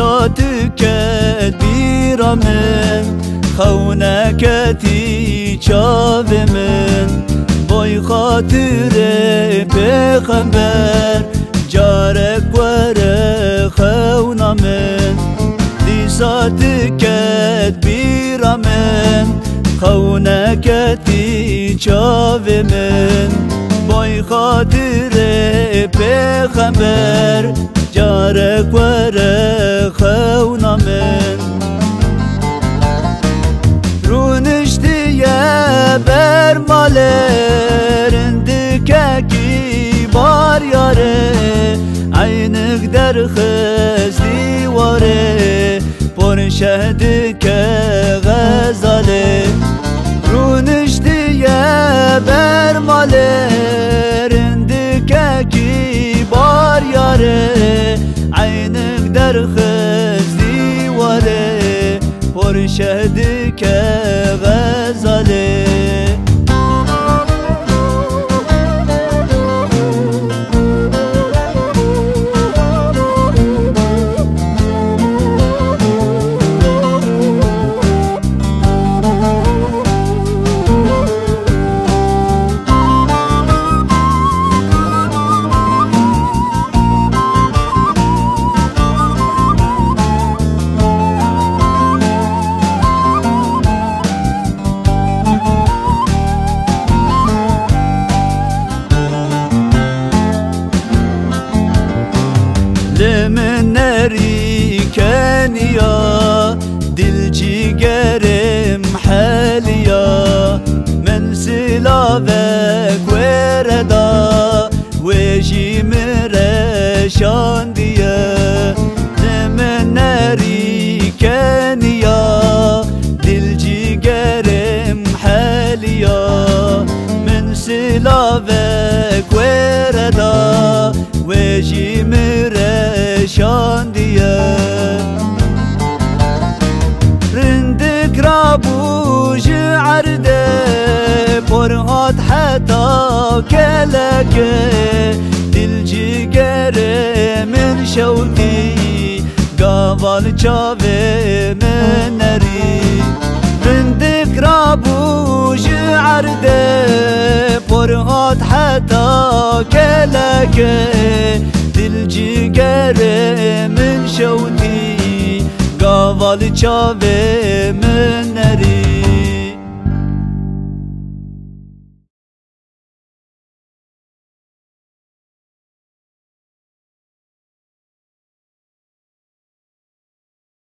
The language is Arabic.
تكت بیرامن خونکتی چاو من بای خاطر پیغمبر جارک وره خونا من دیسا تکت بیرامن خونکتی چاو من بای خاطر پیغمبر ياري عينك در خزدي واري بور شهدك غزالي رونشتي يا برمالر اندكاكي بار ياري در خزی وره پر شهد که يا دل جيجرم حاليا من سلافك وردا وجي مرشان ديا من ناري كان يا دل جيجرم حاليا من سلافك وردا وجي مرشان ديا رندك كلك جيجر من شوقي قابل شافي من نري رندك رابوج عرده برهات حتى كلك دل جگر من شوتی گاوال چاوه من نری